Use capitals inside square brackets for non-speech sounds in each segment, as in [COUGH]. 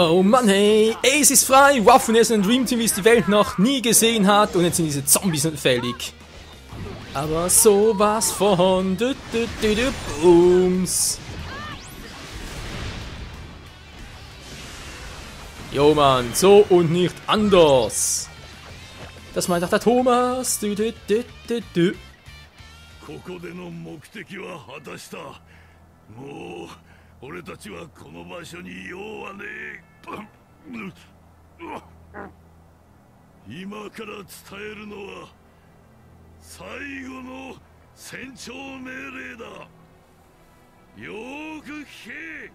Oh Mann, hey, Ace ist frei, Waffen ist ein Dream Team, wie es die Welt noch nie gesehen hat und jetzt sind diese Zombies fällig. Aber sowas von du, du, du, du, Booms. Jo Mann, so und nicht anders. Das meint auch der Thomas. Du, du, du, du, du. ここでの目的は果たしたもう俺たちはこの場所に用はねえ 今から伝えるのは最後の戦長命令だ。よーく聞け。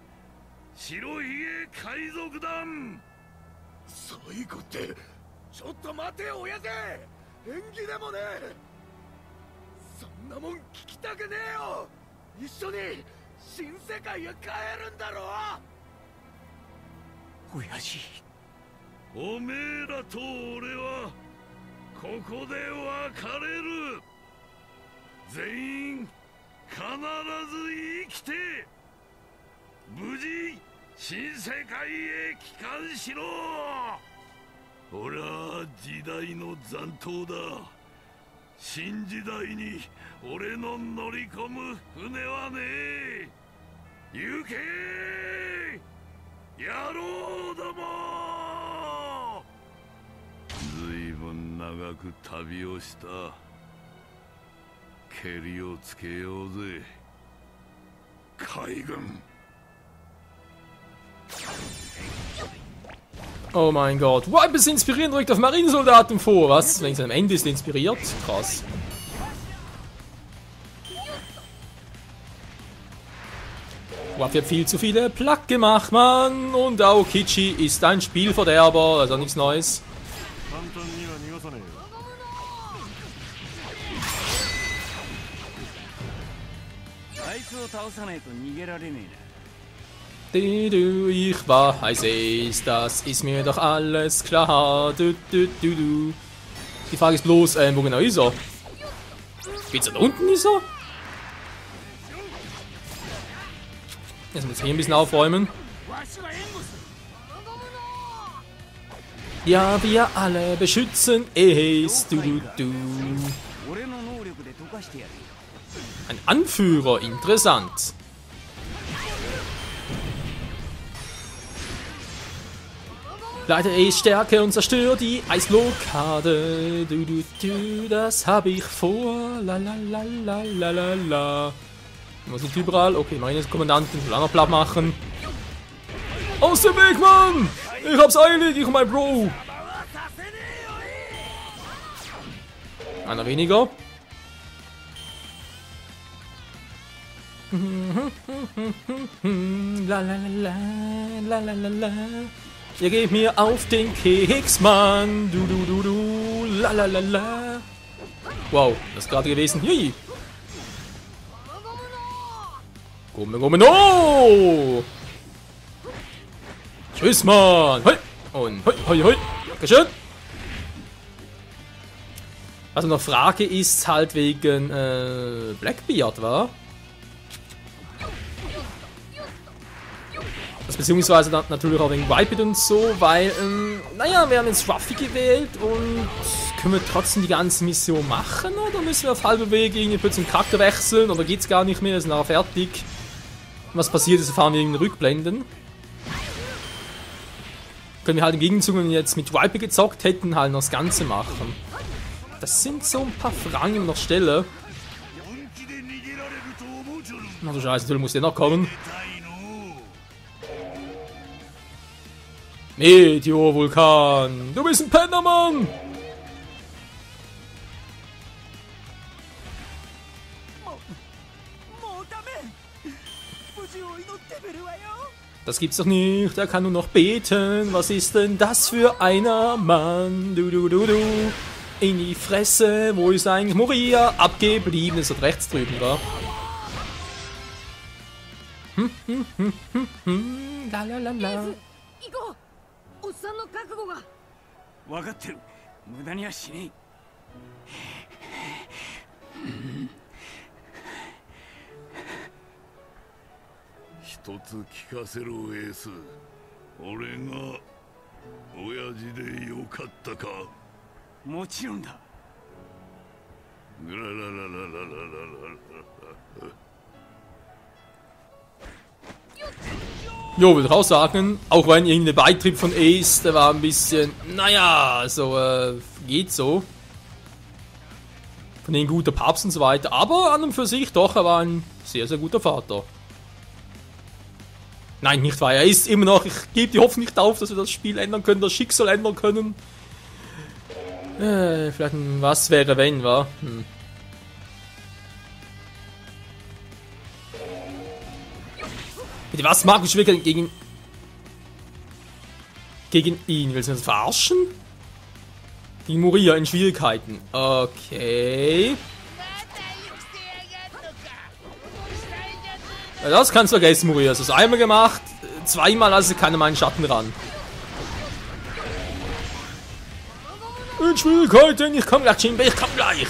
白ひげ海賊団。最後ってちょっと待てよ親父。演技でもねそんなもん聞きたくねえよ。一緒に新世界へ帰るんだろ。親父。おめえらと俺はここで別れる。全員必ず生きて。無事新世界へ帰還しろ。俺は時代の残党だ。新時代に俺の乗り込む船はねえ。行け野郎どもずいぶん長く旅をしたけりをつけようぜ海軍 Oh mein Gott. Wow, es inspirieren direkt auf Marinesoldaten vor. Was? Wenn es am Ende ist inspiriert? Krass. Oh, habt viel zu viele Plack gemacht, Mann. Und Aokichi ist ein Spielverderber, also nichts Neues. Ich weiß es, das ist mir doch alles klar. Du, du, du, du. Die Frage ist bloß, äh, wo genau ist er? Geht's da unten, ist er? Jetzt müssen wir hier ein bisschen aufräumen. Ja, wir alle beschützen Ace. Du, du, du. Ein Anführer, interessant. Leite Ace Stärke und zerstör die Eisblockade. Du, du, du, das hab ich vor. La, la, la, la, la, la, la. Was ist überall? Okay, meine Kommandanten will auch noch platt machen. Aus dem Weg, Mann! Ich hab's eilig, ich mein Bro. Einer weniger. [LAUGHS] Ihr geht mir auf den Keks, Mann. Du du du du. La la la la. Wow, das ist gerade gewesen. Hui. Gumme, gumme, no! Tschüss, Mann. Hoi. Und hoi, hoi, hoi. Dankeschön. Was ich noch frage, ist halt wegen äh, Blackbeard, war? Das beziehungsweise dann natürlich auch wegen Wipeout und so, weil, ähm, naja, wir haben jetzt Ruffy gewählt und können wir trotzdem die ganze Mission machen oder müssen wir auf halbe Wege irgendwie plötzlich den Charakter wechseln oder geht's gar nicht mehr, wir sind nachher fertig was passiert ist, erfahren wir in den Rückblenden. Können wir halt im Gegenzug, wenn wir jetzt mit Wipe gezockt hätten, halt noch das Ganze machen. Das sind so ein paar Fragen noch Stelle. Na du Scheiße, natürlich muss der noch kommen. Meteor-Vulkan, du bist ein Pendermann! Das gibt's doch nicht, er kann nur noch beten. Was ist denn das für einer Mann? Du, du, du, du. In die Fresse, wo ist eigentlich Moria? Abgeblieben, ist dort rechts drüben, wa? Hm, hm, hm, hm, hm, la, la, la, la. 行こうおっさんの覚悟が分かってる無駄にはしね 一つ聞かせろエース 俺が親父でよかったかもちろんだぐららららららららら Jo, würde ich auch sagen, auch wenn irgendein Beitritt von Ace, der war ein bisschen, naja, so, äh, geht so. Von den guter Papst und so weiter, aber an und für sich doch, er war ein sehr, sehr guter Vater. Nein, nicht wahr, er ist immer noch, ich gebe die Hoffnung nicht auf, dass wir das Spiel ändern können, das Schicksal ändern können. Äh, vielleicht ein Was wäre wenn, war? Hm. Bitte, was Markus Schwicker gegen. gegen ihn? Willst du uns verarschen? Gegen Moria in Schwierigkeiten. Okay. Das kannst du vergessen, Moria. Das du einmal gemacht, zweimal also kann er meinen Schatten ran. In Schwierigkeiten, ich komm gleich, Jimbe, ich komm gleich.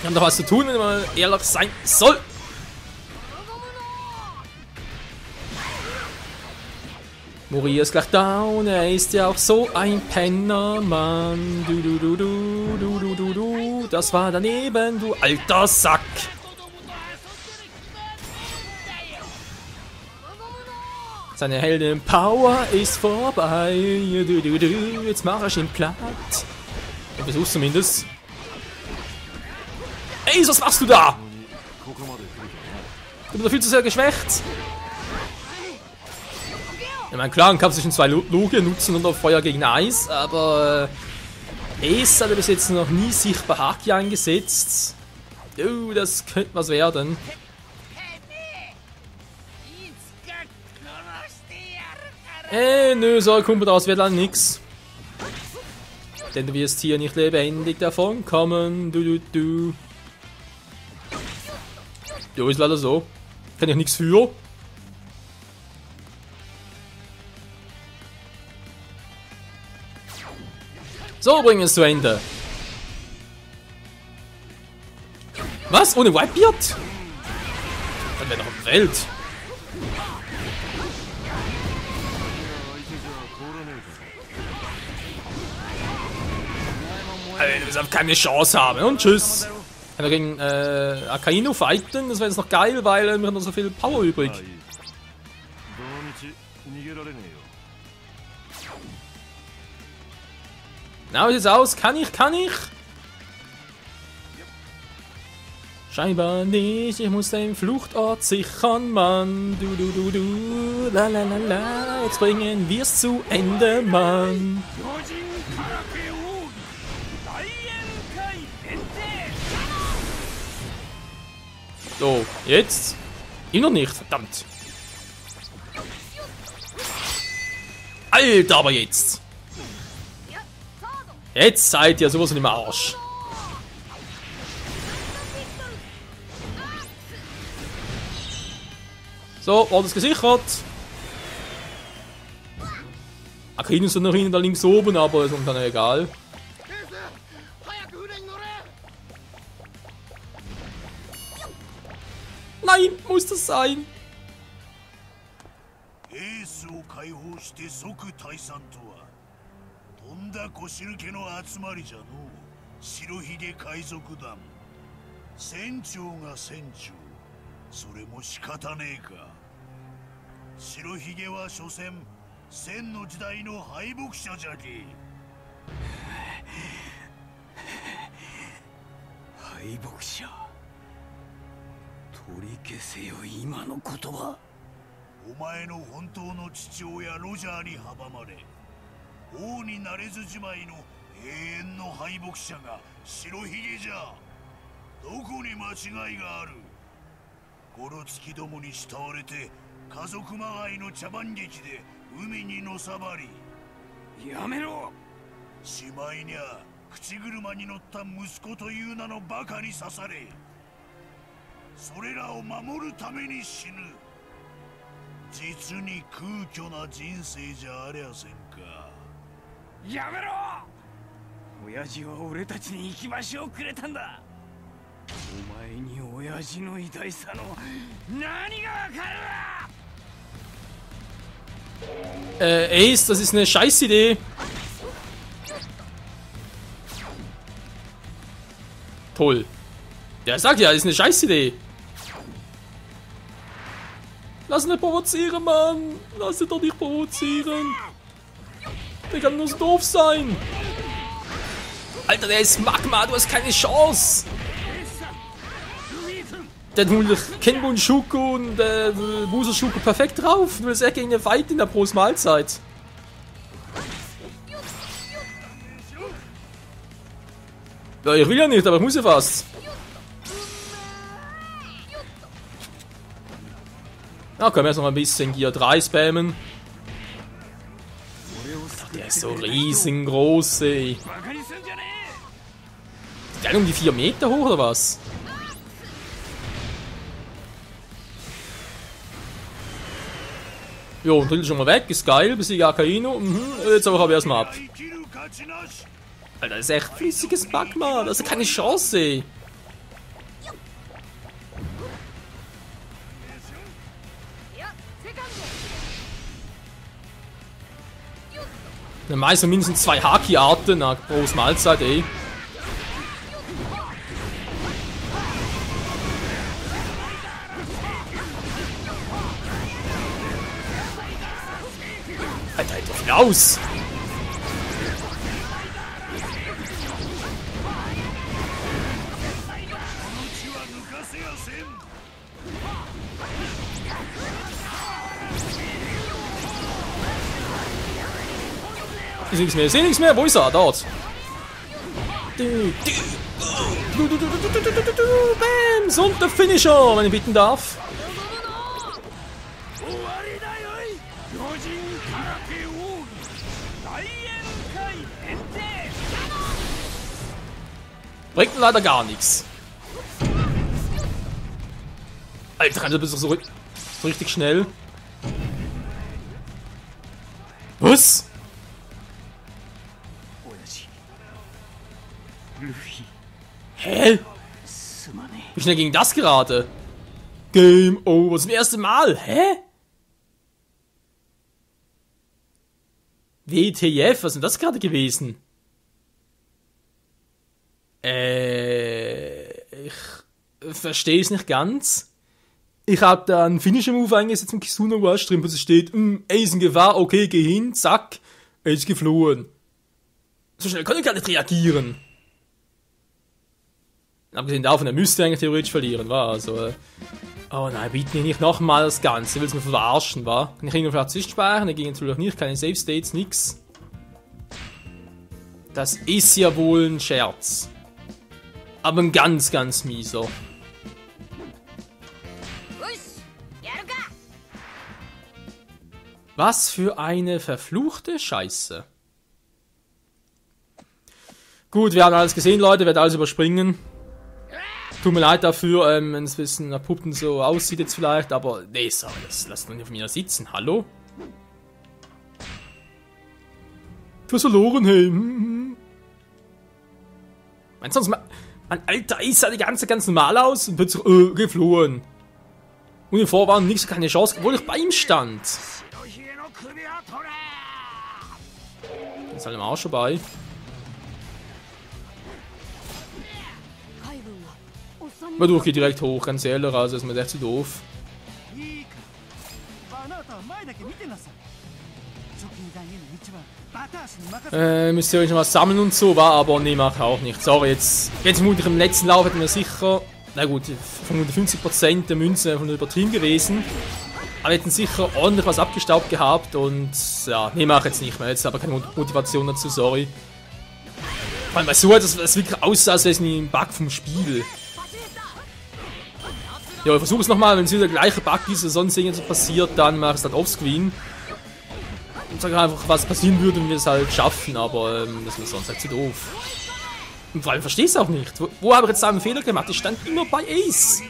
Wir haben doch was zu tun, wenn man ehrlich sein soll. Mori ist gleich down, er ist ja auch so ein Penner, Mann. Du, du, du, du, du, du, du, du. Das war daneben, du alter Sack. Seine Helden Power ist vorbei. Du, du, du. Jetzt mach ich ihn platt. Du versuch's zumindest. Ey, was machst du da? Du bist doch viel zu sehr geschwächt. Ich meine, klar, man kann zwischen zwei Lu- Luge nutzen und auf Feuer gegen Eis, aber äh, Ace hat er bis jetzt noch nie sichtbar Haki eingesetzt. Oh, das könnte was werden. Äh, nö, so Kumpel, daraus wird dann nix. Denn du wirst hier nicht lebendig davon kommen. Du, du, du. Jo, ist leider so. Kann ich nichts für. So bringen wir es zu Ende. Was? Ohne Whitebeard? Dann wäre noch ein Welt. Alter, wir haben keine Chance haben. Und tschüss. Kann er gegen äh, Akainu fighten? Das wäre jetzt noch geil, weil äh, wir haben noch so viel Power übrig. Na, jetzt aus. Kann ich, kann ich? Scheinbar nicht, ich muss den Fluchtort sichern, Mann. Du, du, du, du, la, la, la, la. Jetzt bringen wir's zu Ende, Mann. So, jetzt? Ich noch nicht, verdammt. Alter, aber jetzt! Jetzt seid ihr sowas von im Arsch. So, alles gesichert. Akinus und noch hinten da links oben, aber ist uns dann egal. Nein, muss das sein? んだ腰抜けの集まりじゃのう。白ひげ海賊団。船長が船長。それも仕方ねえか。白ひげは所詮千の時代の敗北者じゃけ敗北者。取り消せよ今の言葉。お前の本当の父親ロジャーに阻まれ王になれずじまいの永遠の敗北者が白ひげじゃ。どこに間違いがある。ゴロつきどもに慕われて家族まがいの茶番劇で海にのさばり。やめろ。しまいにゃ口車に乗った息子という名のバカに刺され。それらを守るために死ぬ。実に空虚な人生じゃありゃせん。かやめろ親父は俺たちに行きましょうくれたんだお前に親父の偉大さの何がわかる äh, Ace, das ist eine Scheißidee. Toll. Der sagt ja, das ist eine Scheißidee. Lass nicht provozieren, Mann. Lass dich doch nicht provozieren. Der kann nur so doof sein. Alter, der ist Magma, du hast keine Chance. Der hat wohl Kenbun Shuko und äh, Shuko perfekt drauf. Nur ist er gegen eine Fight in der Pros Mahlzeit. Ja, ich will ja nicht, aber ich muss ja fast. Na, können wir jetzt noch ein bisschen Gear 3 spammen so riesengroß, ey. Die sind um die 4 Meter hoch, oder was? Jo, und ist schon mal weg, ist geil, bis besiegt Akainu. Mhm, jetzt aber habe ich erstmal ab. Alter, das ist echt flüssiges Magma, das ist keine Chance, ey. Dann meist mindestens zwei Haki-Arten nach groß Mahlzeit, ey. Alter, halt doch viel Ich sehe nichts mehr, ich sehe nichts mehr. Wo ist er? Dort. Bams und der Finisher, wenn ich bitten darf. Bringt leider gar nichts. Alter, du bist doch so, so richtig schnell. Was? Hä? Wie schnell ging das gerade? Game over. Zum ersten Mal. Hä? WTF? Was ist denn das gerade gewesen? Äh, ich verstehe es nicht ganz. Ich habe da einen Finisher-Move eingesetzt im Kisuno Rush drin, wo es steht, hm, mm, Eisen Gefahr, okay, geh hin, zack, er ist geflohen. So schnell kann ich gar nicht reagieren. Abgesehen davon, er müsste eigentlich theoretisch verlieren, war also... Äh, oh nein, bitte nicht nochmal das Ganze, willst du mir verarschen, war? Kann ich irgendwo vielleicht zwischenspeichern? Da ging natürlich nicht, keine Safe States, nix. Das ist ja wohl ein Scherz. Aber ein ganz, ganz mieser. Was für eine verfluchte Scheiße. Gut, wir haben alles gesehen, Leute. Werde alles überspringen. Tut mir leid dafür, ähm, wenn es ein bisschen nach Puppen so aussieht jetzt vielleicht, aber nee, sorry, das lasst doch nicht auf mir sitzen. Hallo? Du hast verloren, hey. Hm. Meinst du, sonst mein Alter ist sah die ganze ganz normal aus und plötzlich äh, geflohen. Und im Vorwand nichts, keine Chance, obwohl ich bei ihm stand. Ist halt im Arsch bei. Man durch geht direkt hoch, ganz ehrlich, also ist mir echt zu doof. Äh, müsst ihr euch nochmal sammeln und so, war aber nee, macht auch nicht. Sorry, jetzt, jetzt vermutlich im letzten Lauf hätten wir sicher, na gut, von 50% der Münzen von übertrieben gewesen. Aber hätten sicher ordentlich was abgestaubt gehabt und ja, nee, mach jetzt nicht mehr. Jetzt aber keine Motivation dazu, sorry. Vor allem weil so etwas, was wirklich aussah, als wäre es ein Bug vom Spiel. Ja, ich versuche es nochmal, wenn es wieder der gleiche Bug ist sonst irgendwas passiert, dann mach ich es dann offscreen. Und sage einfach, was passieren würde, wenn wir es halt schaffen, aber ähm, das wäre sonst halt zu doof. Und vor allem verstehe ich es auch nicht. Wo, wo habe ich jetzt da einen Fehler gemacht? Ich stand immer bei Ace.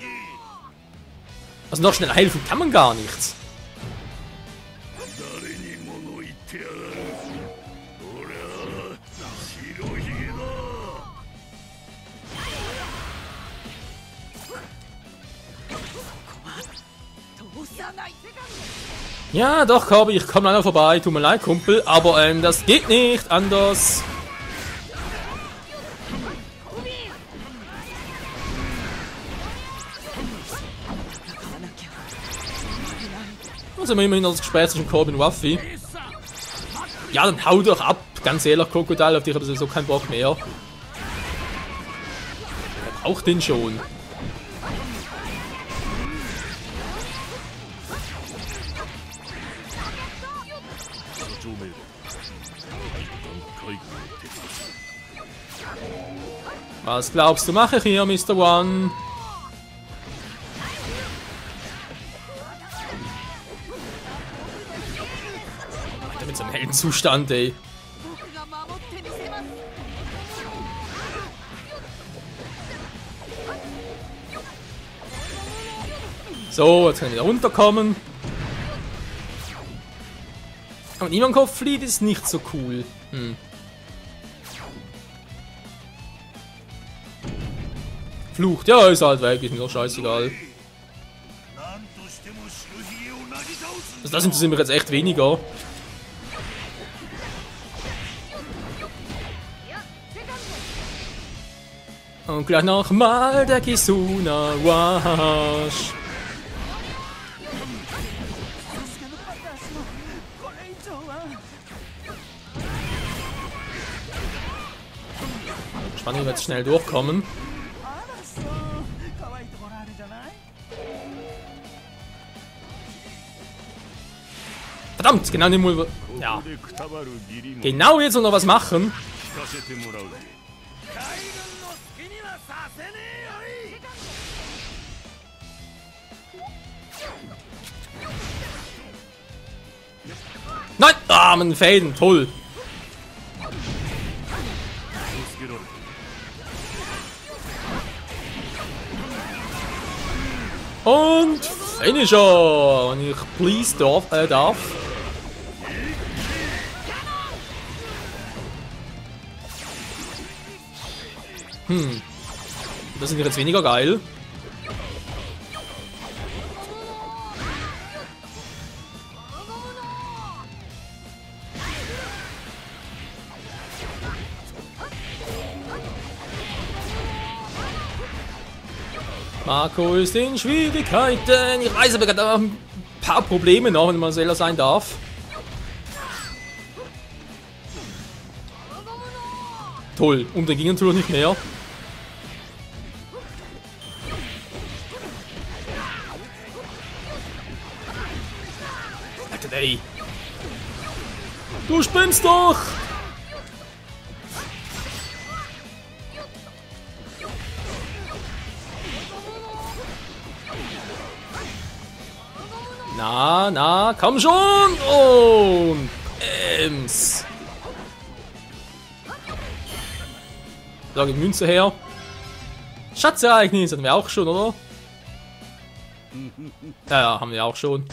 Also noch schneller helfen kann man gar nicht. Ja, doch, Corby, ich komme leider vorbei. Tut mir leid, Kumpel. Aber ähm, das geht nicht anders. Also immerhin noch das Gespräch zwischen Corby und Waffi. Ja, dann hau doch ab. Ganz ehrlich, Krokodil, auf dich habe ich sowieso keinen Bock mehr. Wer braucht den schon? Was glaubst du, mache ich hier, Mr. One? Alter, mit so einem Heldenzustand, ey. So, jetzt können wir runterkommen. Aber niemand Kopf flieht, ist nicht so cool. Hm. verflucht. Ja, ist halt weg, ist mir doch scheißegal. Also das sind mir jetzt echt weniger. Und gleich nochmal der Kisuna Wash. Spannend, wir jetzt schnell durchkommen. Verdammt, genau in den Mulver. Ja. Genau jetzt noch was machen. Nein! Ah, man Fäden, toll. Und Finisher! Und ich please darf, äh, darf. Hm. Das sind jetzt weniger geil. Marco ist in Schwierigkeiten. Ich weiß aber gerade ein paar Probleme noch, wenn man selber sein darf. Toll, und dann ging natürlich nicht mehr. Spinnst doch! Na, na, komm schon! Und Ems. Gib Münze her. Schatzereignis hatten wir auch schon, oder? Ja, ja, haben wir auch schon.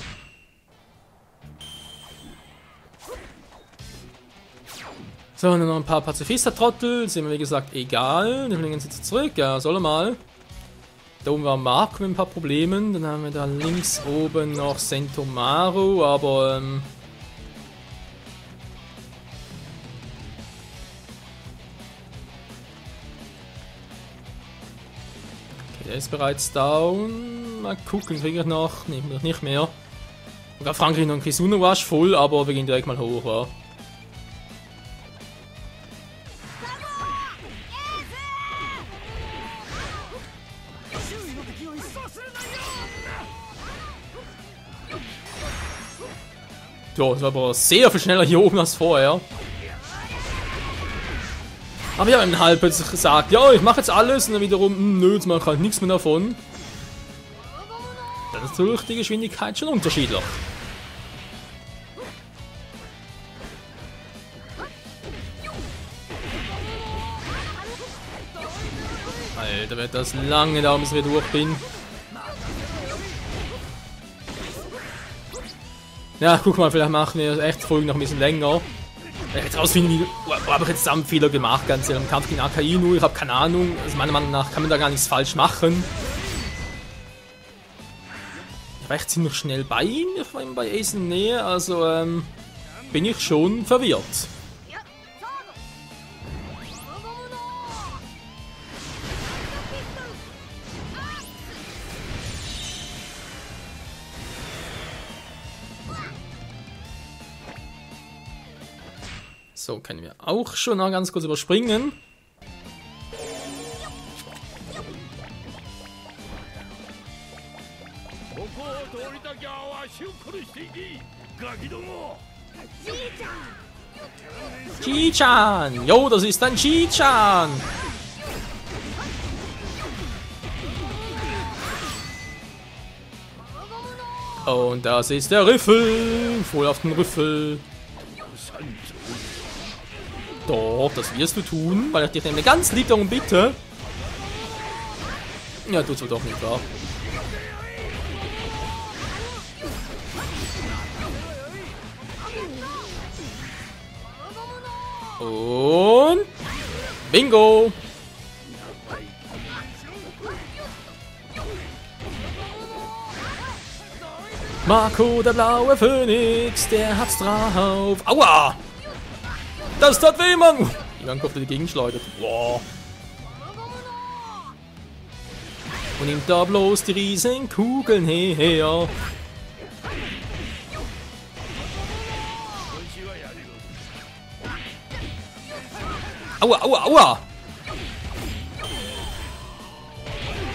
So, nur noch ein paar Pazifista-Trottel. Sind mir wie gesagt egal. Die fliegen jetzt zurück. Ja, soll er mal. Da oben war Mark mit ein paar Problemen. Dann haben wir da links oben noch Sentomaru, aber ähm, Okay, der ist bereits down. Mal gucken, kriege ich noch. Nee, noch nicht mehr. Sogar Frankreich noch ein Kisuno Rush voll, aber wir gehen direkt mal hoch, ja. Ja, das war aber sehr viel schneller hier oben als vorher. Aber ja, im halb plötzlich gesagt, ja, ich mache jetzt alles und dann wiederum, hm, nö, jetzt mache ich halt nichts mehr davon. Dann ist natürlich die Geschwindigkeit schon unterschiedlich. Alter, wird das lange dauern, bis ich durch bin. Ja, guck mal, vielleicht machen wir echt die Folge noch ein bisschen länger. Ich jetzt rausfinden, wo habe ich jetzt einen Fehler gemacht, ganz ehrlich, im Kampf gegen Akainu, ich habe keine Ahnung, also meiner Meinung nach kann man da gar nichts falsch machen. recht ziemlich schnell bei ihm. Ich war bei Ace in Nähe, also ähm, bin ich schon verwirrt. So, können wir auch schon noch ganz kurz überspringen. Chi-Chan! Jo, das ist ein Chi-Chan! Und das ist der Riffel! Voll auf den Riffel! Doch, das wirst du tun, weil ich dich nämlich ganz lieb darum bitte. Ja, tut's wohl doch nicht, wahr? Und Bingo! Marco, der blaue Phönix, der hat's drauf. Aua! Das tat weh, Mann! Ivan kommt er dagegen schleudert. Boah. Und nimmt da bloß die riesen Kugeln her. Aua, aua, aua!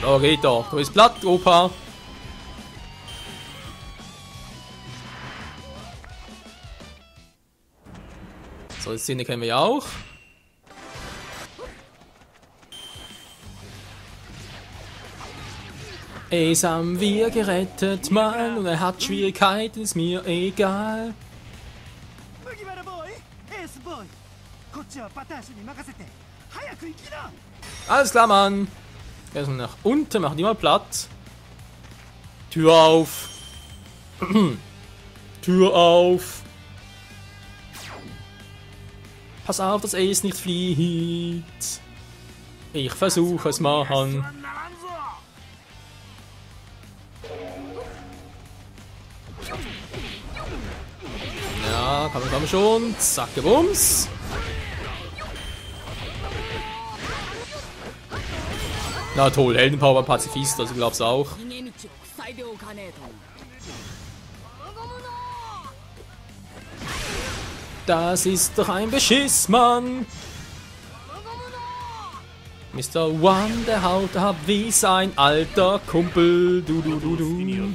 So, geht doch. Du bist platt, Opa. Also, die Szene kennen wir ja auch. Es haben wir gerettet, Mann, und er hat Schwierigkeiten, ist mir egal. Alles klar, Mann. Wir Erstmal nach unten, machen die mal platt. Tür auf. [CLEARS THROAT] Tür auf. Pass auf, dass es nicht flieht. Ich versuche es machen. Ja, komm, komm schon. Zack, gebums. Na toll, Heldenpower Pazifist, also glaubst du auch. Das ist doch ein Beschiss, Mann! Mr. One, der haut ab wie sein alter Kumpel. Du, du, du, du.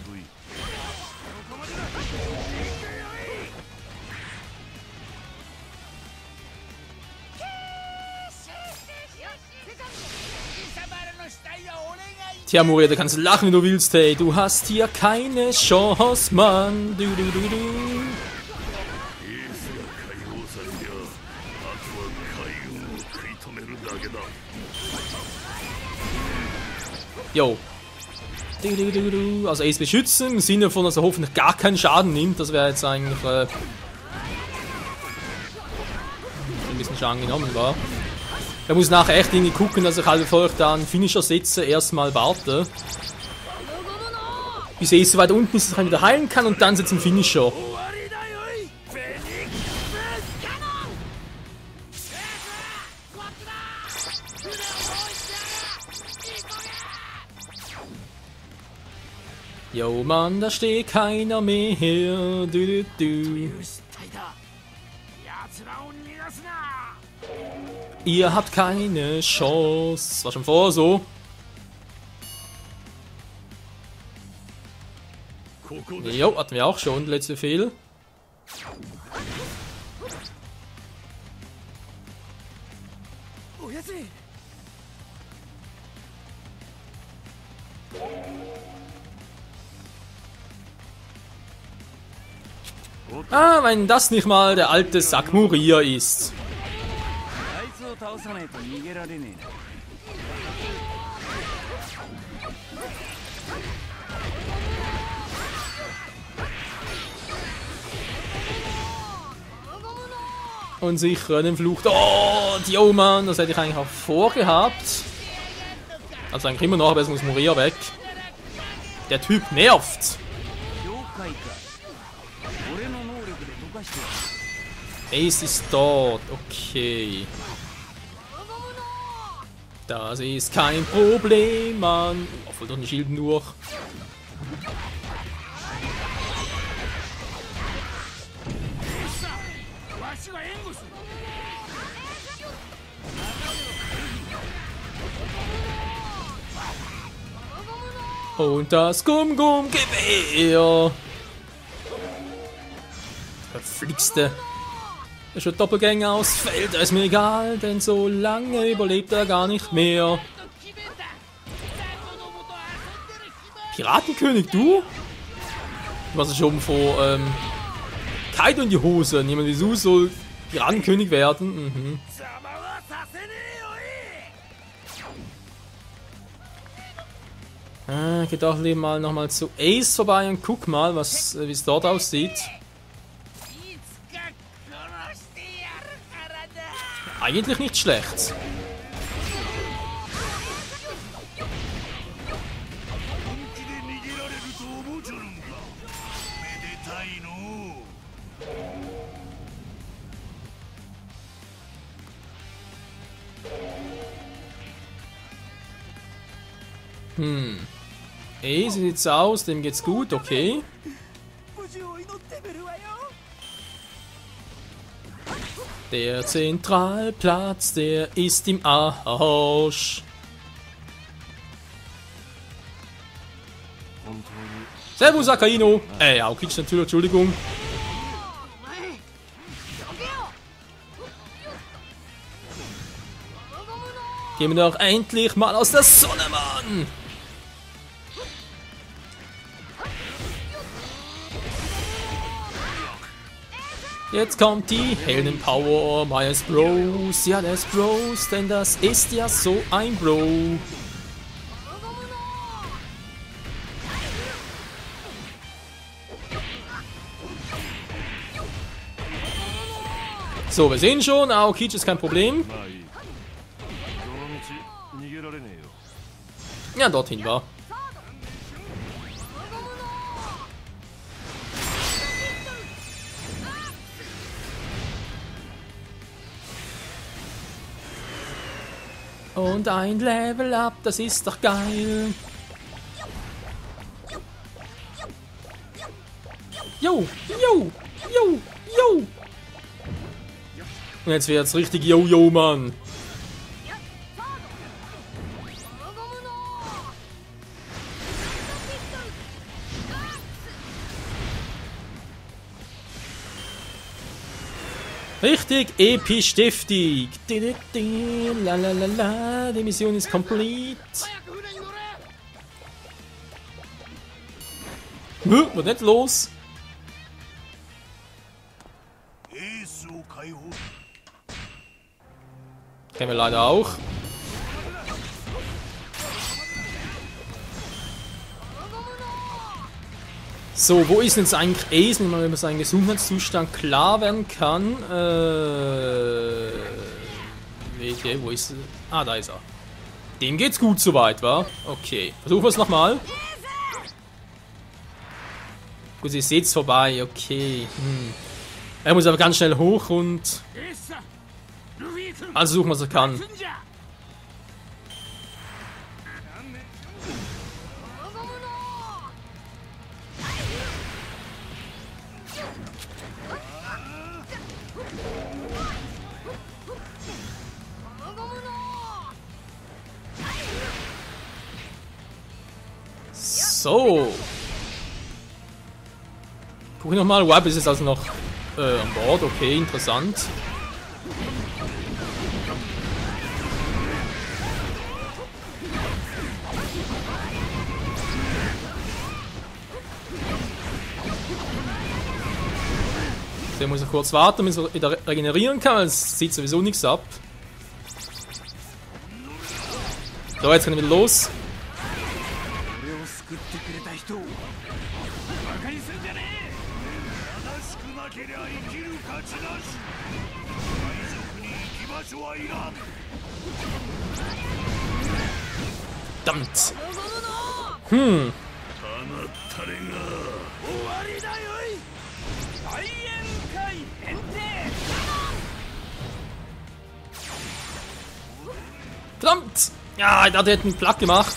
Tja, Moria, du kannst lachen, wenn du willst, hey. Du hast hier keine Chance, Mann. Du, du, du, du. Jo. Also Ace beschützen im Sinne von, dass er hoffentlich gar keinen Schaden nimmt. Das wäre jetzt eigentlich äh, ein bisschen Schaden genommen war. Er muss nachher echt irgendwie gucken, dass ich halt bevor ich da einen Finisher setze, erstmal warte. Bis Ace so weit unten ist, dass ich ihn wieder heilen kann und dann setzt ein Finisher. Yo Mann, da steht keiner mehr. Du, du, du. Ihr habt keine Chance. Das war schon vor so. Jo, hatten wir auch schon. Letzte Fehl. Ah, wenn das nicht mal der alte Sack Muria ist. Und sicher einen Fluch. Oh, Dioman, das hätte ich eigentlich auch vorgehabt. Also eigentlich immer noch, aber jetzt muss Moria weg. Der Typ nervt. Ace ist dort. Okay. Das ist kein Problem, Mann. Oh, voll durch den Schild durch. Und das Gum-Gum-Gewehr verflixt. Er schon Doppelgänger aus, fällt ist mir egal, denn so lange überlebt er gar nicht mehr. Piratenkönig, du? Ich war schon vor, ähm, Kite und die Hose. Niemand wie Su soll Piratenkönig werden. Mhm. Ah, geh doch mal nochmal zu Ace vorbei und guck mal, was, äh, wie es dort aussieht. Eigentlich nicht schlecht. Hm. Ey, sieht jetzt aus, dem geht's gut, okay. Der Zentralplatz, der ist im Arsch. Servus, Akaino! Ey, Äh, Aokic natürlich, Entschuldigung. Gehen wir doch endlich mal aus der Sonne, Mann! Jetzt kommt die Helden Power meines Bros, ja des Bros, denn das ist ja so ein Bro. So, wir sehen schon, Aokichi ist kein Problem. Ja, dorthin war. Und ein Level up, das ist doch geil. Jo, jo, jo, jo. Und jetzt wird's richtig Yo-Yo, Mann. richtig episch deftig. La la la la, die Mission ist complete. Hä, was ist los? Kennen wir leider auch. So, wo ist denn jetzt eigentlich Ace? Wenn man über seinen Gesundheitszustand klar werden kann. Äh, okay, wo ist er? Ah, da ist er. Dem geht's gut soweit, wa? Okay, versuchen wir es nochmal. Gut, ihr seht's vorbei, okay. Hm. Er muss aber ganz schnell hoch und... Also suchen, was er kann. So. Guck ich nochmal. Web ist jetzt also noch äh, an Bord. Okay, interessant. Der muss ich kurz warten, bis er wieder regenerieren kann, es sieht sowieso nichts ab. So, jetzt ich wieder los. Ja, der hat einen platt gemacht.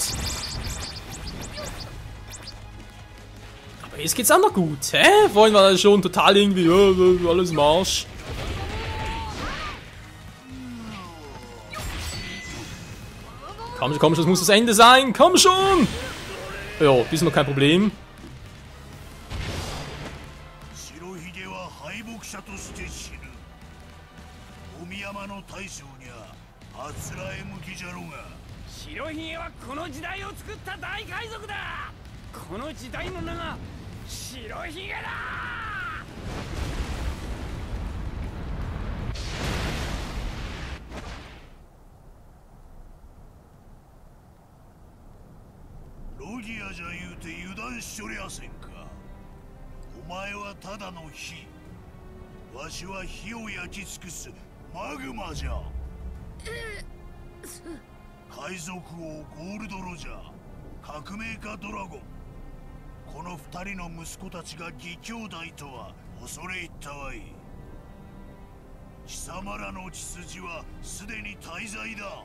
Aber jetzt geht's auch noch gut. Hä? Vorhin war er schon total irgendwie, ja, alles im Arsch. Komm schon, komm schon, das muss das Ende sein. Komm schon! Ja, das noch kein Problem. 白ひげはこの時代を作った大海賊だ。この時代の名が白ひげだ。ロギアじゃ言うて油断しとりゃせんか。お前はただの火。わしは火を焼き尽くすマグマじゃ海賊王ゴールドロジャー革命家ドラゴン。この二人の息子たちが義兄弟とは恐れ入ったわい。貴様らの血筋はすでに大罪だ。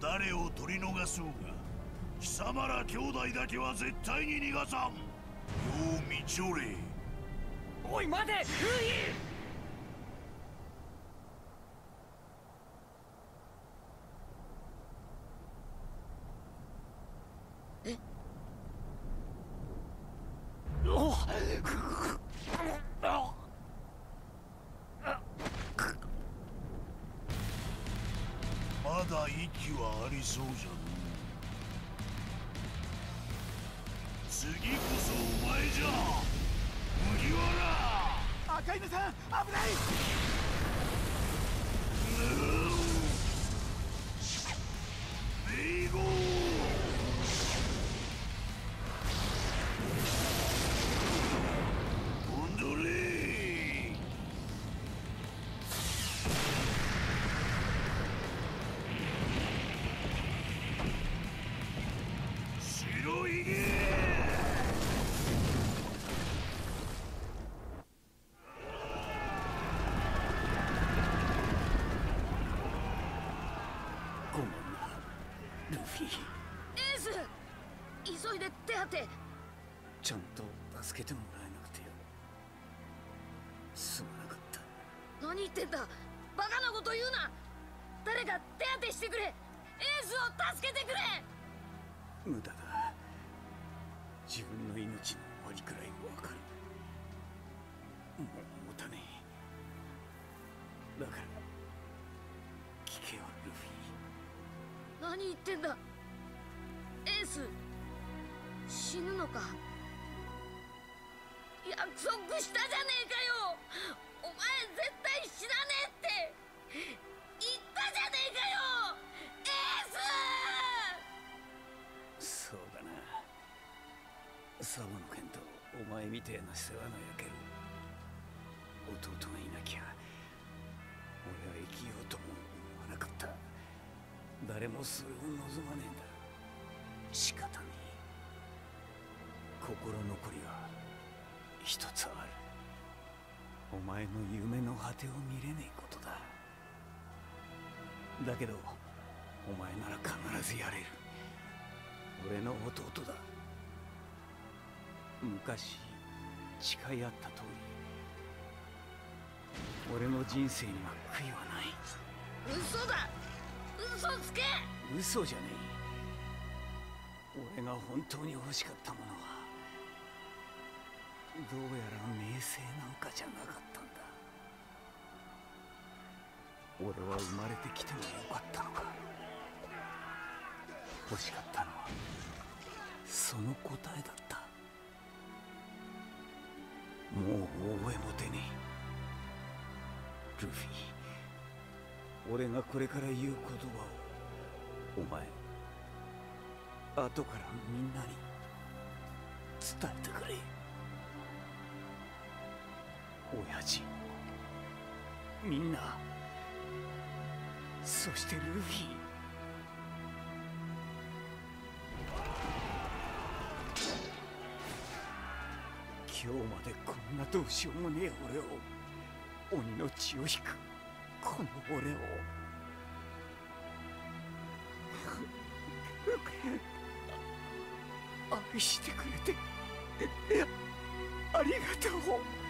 誰を取り逃そうが貴様ら兄弟だけは絶対に逃がさん。よう見ちょれ。おい待てルーイおまだ息はありそうじゃの次こそお前じゃ。麦わら。赤犬さん危ない。ちゃんと助けてもらえなくてよ。すまなかった。何言ってんだ。バカなこと言うな。誰か手当てしてくれ。エースを助けてくれ。無駄だ。自分の命の終わりくらいわかる。もう持たねえ。だから聞けよルフィ。何言ってんだ。エース死ぬのか約束したじゃねえかよ。お前絶対死なねえって。言ったじゃねえかよ。エース！そうだな。サボの剣とお前みてえな世話の焼ける。弟がいなきゃ俺は生きようとも思わなかった。誰もそれを望まねえんだ。仕方ねえ。心残りは一つある。お前の夢の果てを見れねえことだ。だけどお前なら必ずやれる。俺の弟だ。昔誓い合った通り。俺の人生には悔いはない。嘘だ。嘘つけ。嘘じゃねえ。俺が本当に欲しかったものはどうやら名声なんかじゃなかったんだ。俺は生まれてきてもよかったのか。欲しかったのはその答えだった。もう覚えも出ねえ。ルフィ俺がこれから言う言葉をお前後からみんなに伝えてくれ。親父。みんなそしてルフィ。今日までこんなどうしようもねえ俺を鬼の血を引くこの俺を。愛してくれてありがとう。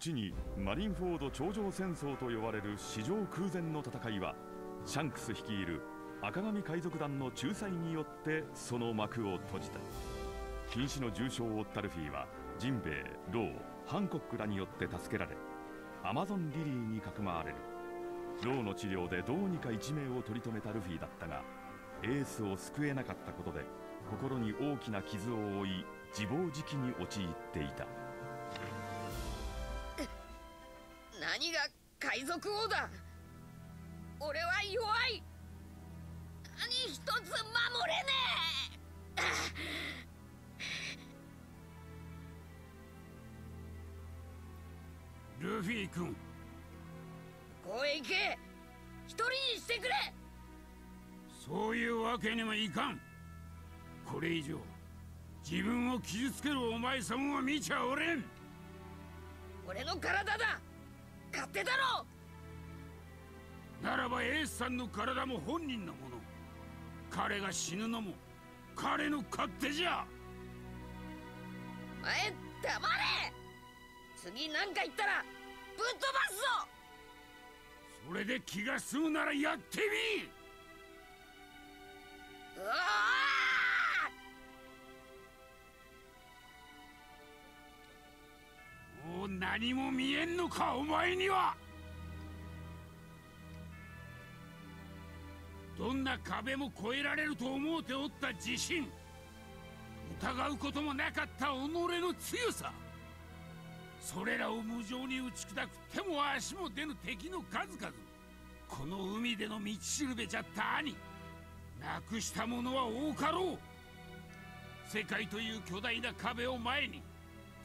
後にマリンフォード頂上戦争と呼ばれる史上空前の戦いはシャンクス率いる赤髪海賊団の仲裁によってその幕を閉じた。瀕死の重傷を負ったルフィはジンベエローハンコックらによって助けられアマゾンリリーにかくまわれる。ローの治療でどうにか一命を取り留めたルフィだったがエースを救えなかったことで心に大きな傷を負い自暴自棄に陥っていた。何が海賊王だ？俺は弱い。何一つ守れねえ。ルフィ君。えここへ行け一人にしてくれ。そういうわけにもいかん。これ以上自分を傷つけるお前様は見ちゃおれん。俺の体だ。勝手だろ。ならばエースさんの体も本人のもの。彼が死ぬのも彼の勝手じゃ。お前黙れ。次なんか言ったらぶっ飛ばすぞ。それで気が済むならやってみうわもう何も見えんのかお前には。どんな壁も越えられると思うておった自信。疑うこともなかった己の強さ。それらを無情に打ち砕く手も足も出ぬ敵の数々。この海での道しるべじゃった兄。なくしたものは多かろう。世界という巨大な壁を前に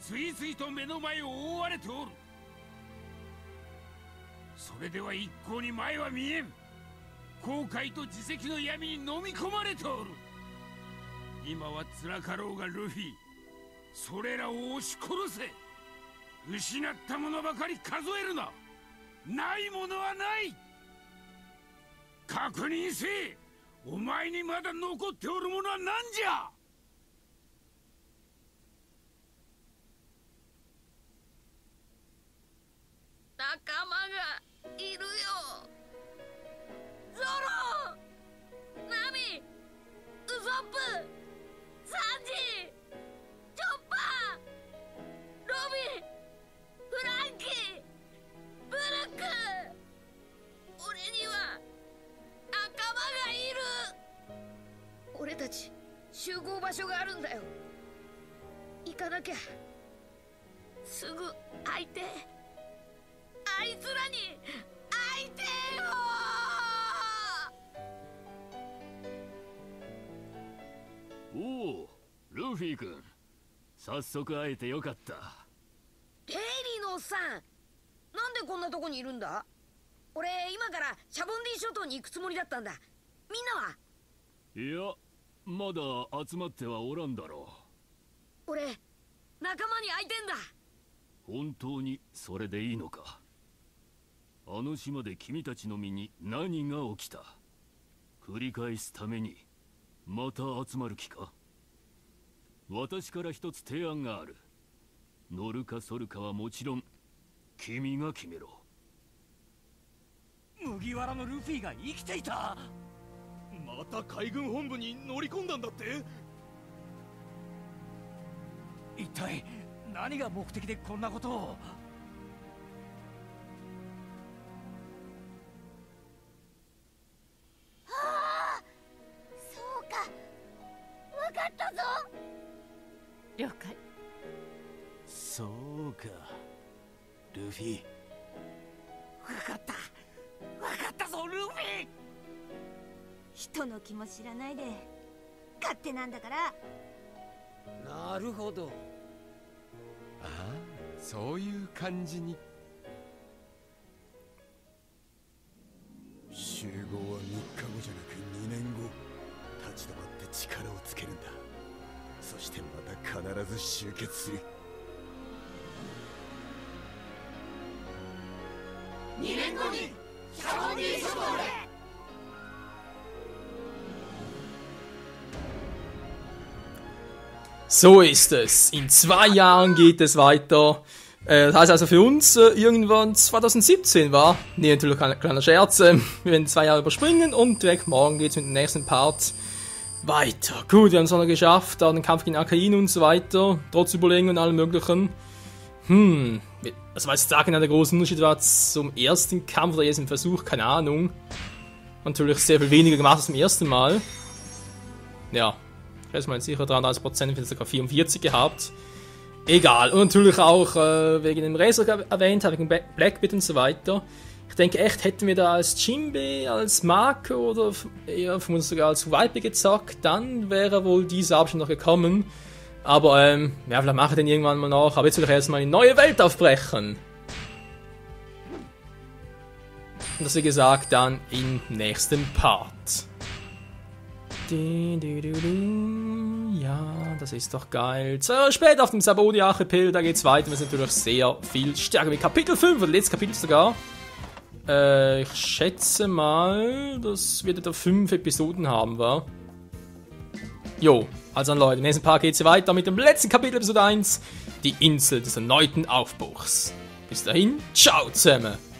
次々と目の前を覆われておる。それでは一向に前は見えん。後悔と自責の闇に飲み込まれておる。今は辛かろうがルフィそれらを押し殺せ。失ったものばかり数えるな。ないものはない。確認せえお前にまだ残っておるものは何じゃ。仲間がいるよ。ゾロ。ナミ。ウソップ。サンジ。俺たち集合場所があるんだよ。行かなきゃ。すぐ会いてえあいつらに会いてえよおおルフィ君。早速会えてよかった。レイリーのおっさんなんでこんなとこにいるんだ？俺今からシャボンディ諸島に行くつもりだったんだ。みんなは？いやまだ集まってはおらんだろ俺仲間に会いてんだ。う本当にそれでいいのか。あの島で君たちの身に何が起きた。繰り返すためにまた集まる気か。私から一つ提案がある。乗るか反るかはもちろん君が決めろ。麦わらのルフィが生きていた？また海軍本部に乗り込んだんだって？一体何が目的でこんなことを？そうか。分かったぞ。了解。そうか。ルフィ人の気も知らないで勝手なんだから。なるほど。ああそういう感じに。集合は3日後じゃなく2年後立ち止まって力をつけるんだ。そしてまた必ず集結する So ist es. In zwei Jahren geht es weiter. Äh, das heißt also für uns äh, irgendwann 2017 war. Nee, natürlich ein kleiner Scherz. Äh, wir werden zwei Jahre überspringen und direkt morgen geht's mit dem nächsten Part weiter. Gut, wir haben es noch geschafft. Da den Kampf gegen Akain und so weiter. Trotz Überlegungen und allem möglichen. Hm. Also was ich sagen, der große Unterschied war zum ersten Kampf oder jetzt im Versuch, keine Ahnung. Natürlich sehr viel weniger gemacht als beim ersten Mal. Ja, ich mal sicher 33%, ich sogar 44 gehabt. Egal. Und natürlich auch äh, wegen dem Razer erwähnt, wegen Blackbit und so weiter. Ich denke echt, hätten wir da als Jimbe, als Marco oder eher vermutlich sogar als Vibe gezockt, dann wäre wohl dieser Abschnitt noch gekommen. Aber ähm, ja, vielleicht mache ich den irgendwann mal noch. Aber jetzt will ich erstmal eine neue Welt aufbrechen. Und das wie gesagt dann im nächsten Part. Ja, das ist doch geil. Jahre später auf dem Saboni-Archipel, da geht's weiter. Wir sind natürlich sehr viel stärker mit Kapitel 5, oder letztes Kapitel sogar. Äh, ich schätze mal, das wird etwa 5 Episoden haben, wa? Jo, also Leute, im nächsten Part geht's weiter mit dem letzten Kapitel, Episode 1. Die Insel des erneuten Aufbruchs. Bis dahin, ciao zusammen.